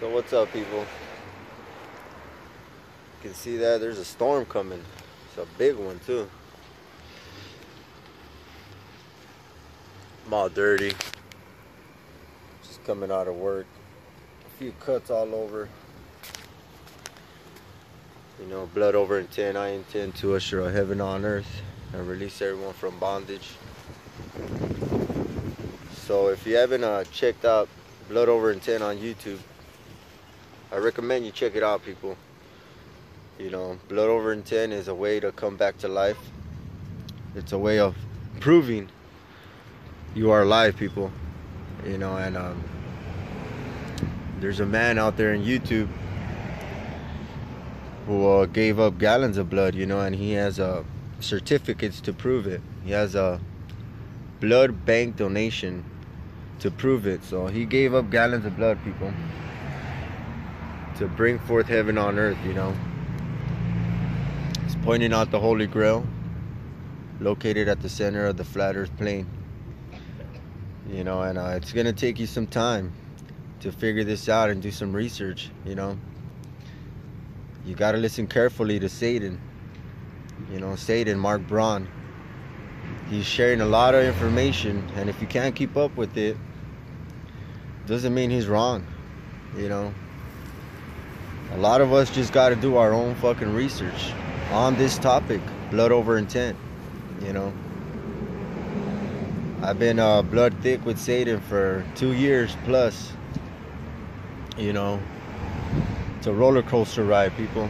So what's up people? You can see that there's a storm coming. It's a big one too. I'm all dirty. Just coming out of work. A few cuts all over. You know, blood over intent. I intend to usher a heaven on earth and release everyone from bondage. So if you haven't uh, checked out Blood Over Intent on YouTube, I recommend you check it out, people. You know, Blood Over Intent is a way to come back to life. It's a way of proving you are alive, people. You know, and um, there's a man out there in YouTube who uh, gave up gallons of blood, you know, and he has uh, certificates to prove it. He has a blood bank donation to prove it. So he gave up gallons of blood, people, to bring forth heaven on earth, you know. It's pointing out the Holy Grail, located at the center of the flat earth plane. You know, and uh, it's going to take you some time to figure this out and do some research, you know. You got to listen carefully to Satan. You know, Satan, Mark Braun he's sharing a lot of information and if you can't keep up with it doesn't mean he's wrong you know a lot of us just got to do our own fucking research on this topic blood over intent you know i've been uh, blood thick with satan for two years plus you know it's a roller coaster ride people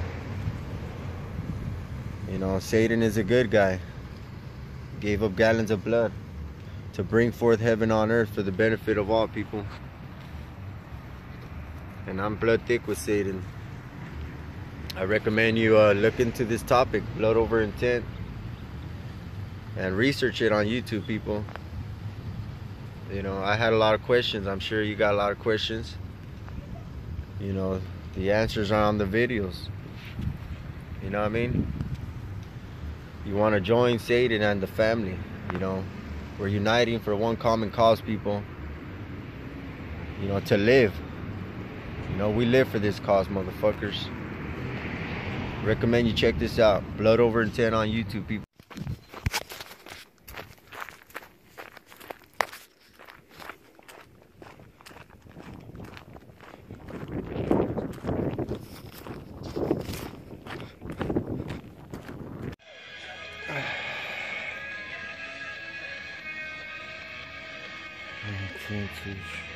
you know satan is a good guy gave up gallons of blood to bring forth heaven on earth for the benefit of all people. And I'm blood thick with Satan. I recommend you uh, look into this topic, blood over intent, and research it on YouTube, people. You know, I had a lot of questions. I'm sure you got a lot of questions. You know, the answers are on the videos. You know what I mean? you want to join Satan and the family, you know, we're uniting for one common cause, people. You know, to live. You know, we live for this cause, motherfuckers. Recommend you check this out. Blood Over Intent on YouTube, people. Francis.